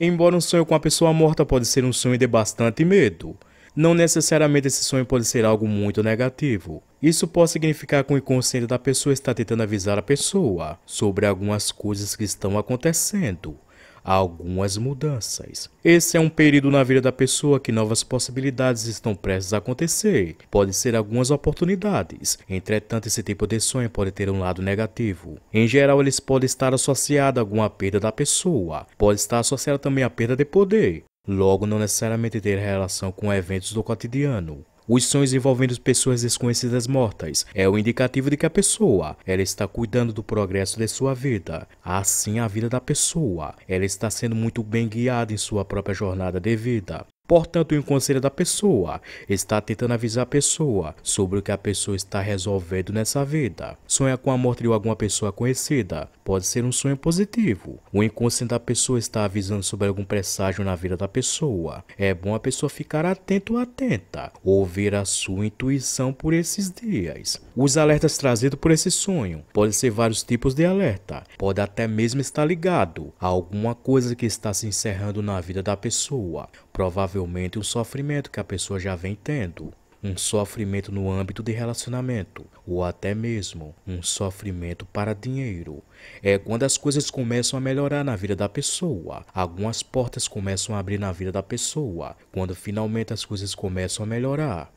Embora um sonho com a pessoa morta pode ser um sonho de bastante medo, não necessariamente esse sonho pode ser algo muito negativo. Isso pode significar que o inconsciente da pessoa está tentando avisar a pessoa sobre algumas coisas que estão acontecendo, algumas mudanças. Esse é um período na vida da pessoa que novas possibilidades estão prestes a acontecer. Pode ser algumas oportunidades. Entretanto, esse tipo de sonho pode ter um lado negativo. Em geral, eles podem estar associados a alguma perda da pessoa. Pode estar associado também à perda de poder logo não necessariamente ter relação com eventos do cotidiano. Os sonhos envolvendo pessoas desconhecidas mortas é o indicativo de que a pessoa ela está cuidando do progresso de sua vida. Assim, a vida da pessoa ela está sendo muito bem guiada em sua própria jornada de vida. Portanto, o inconsciente da pessoa está tentando avisar a pessoa sobre o que a pessoa está resolvendo nessa vida. Sonhar com a morte de alguma pessoa conhecida pode ser um sonho positivo. O inconsciente da pessoa está avisando sobre algum presságio na vida da pessoa. É bom a pessoa ficar atento ou atenta, ouvir a sua intuição por esses dias. Os alertas trazidos por esse sonho podem ser vários tipos de alerta. Pode até mesmo estar ligado a alguma coisa que está se encerrando na vida da pessoa. Provavelmente um sofrimento que a pessoa já vem tendo. Um sofrimento no âmbito de relacionamento, ou até mesmo um sofrimento para dinheiro. É quando as coisas começam a melhorar na vida da pessoa, algumas portas começam a abrir na vida da pessoa, quando finalmente as coisas começam a melhorar.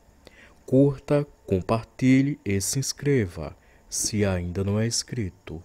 Curta, compartilhe e se inscreva, se ainda não é inscrito.